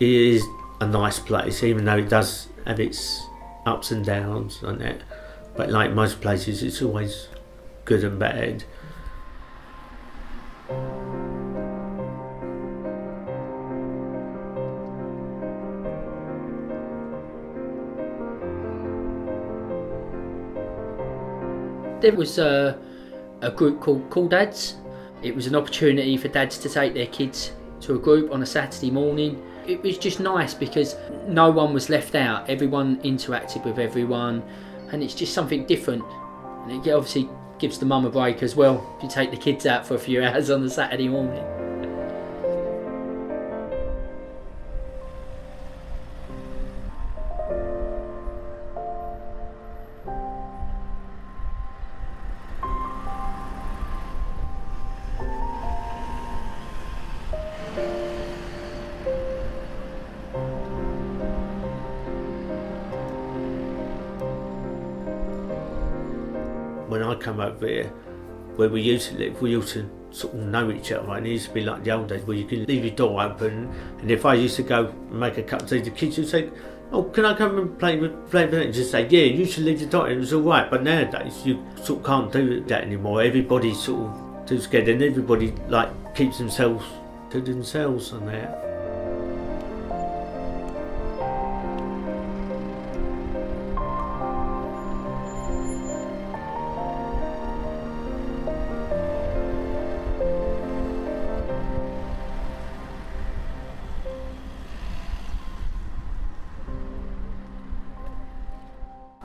it is a nice place, even though it does have its ups and downs on it. But like most places, it's always good and bad. There was a, a group called Call Dads. It was an opportunity for dads to take their kids to a group on a Saturday morning. It was just nice because no one was left out. Everyone interacted with everyone, and it's just something different. And it obviously gives the mum a break as well. If you take the kids out for a few hours on the Saturday morning. When I come over here, where we used to live, we used to sort of know each other, and it used to be like the old days where you can leave your door open, and if I used to go make a cup of tea, the kids would say, "Oh, can I come and play with play with it?" And just say, "Yeah, you should leave the door." It was all right, but nowadays you sort of can't do that anymore. Everybody's sort of too scared, and everybody like keeps themselves to themselves on that.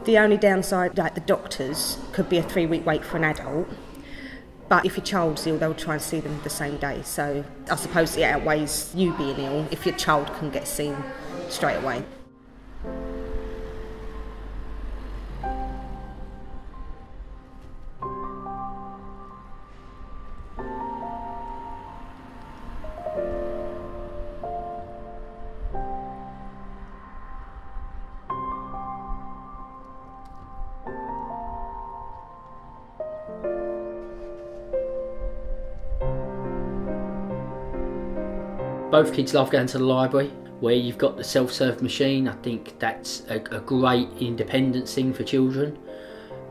The only downside, like the doctors, could be a three week wait for an adult. But if your child's ill, they'll try and see them the same day. So I suppose it outweighs you being ill if your child can get seen straight away. Both kids love going to the library where you've got the self-serve machine. I think that's a, a great independence thing for children.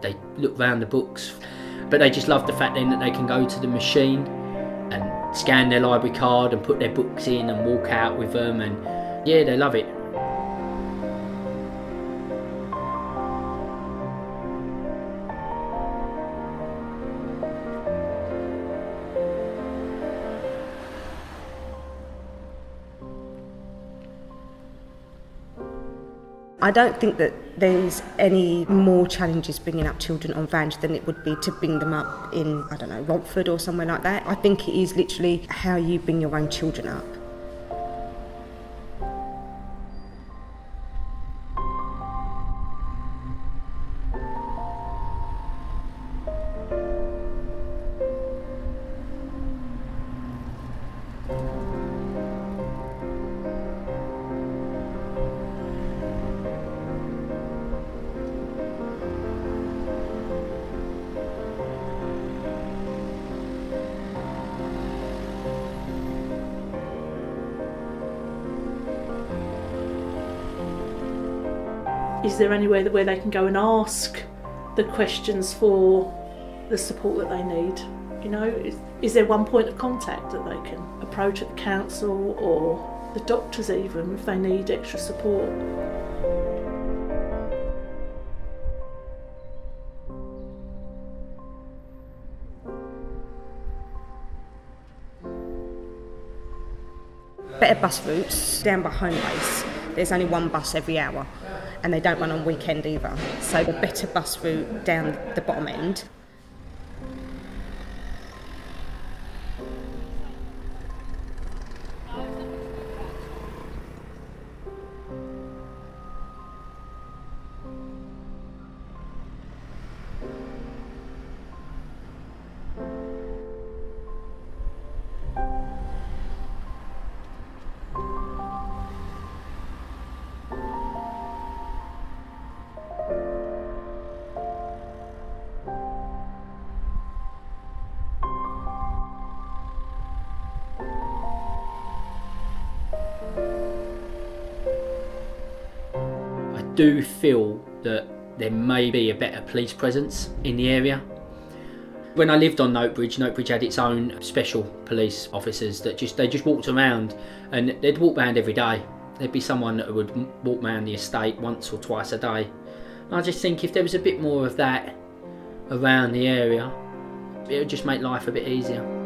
They look around the books, but they just love the fact then that they can go to the machine and scan their library card and put their books in and walk out with them and yeah, they love it. I don't think that there's any more challenges bringing up children on Vange than it would be to bring them up in, I don't know, Romford or somewhere like that. I think it is literally how you bring your own children up. Is there anywhere where they can go and ask the questions for the support that they need? You know, is, is there one point of contact that they can approach at the council or the doctors even if they need extra support? Better bus routes down by Homebase. There's only one bus every hour and they don't run on weekend either. So the better bus route down the bottom end do feel that there may be a better police presence in the area. When I lived on Noak Bridge, Notebridge had its own special police officers that just they just walked around and they'd walk around every day. There'd be someone that would walk around the estate once or twice a day. And I just think if there was a bit more of that around the area, it would just make life a bit easier.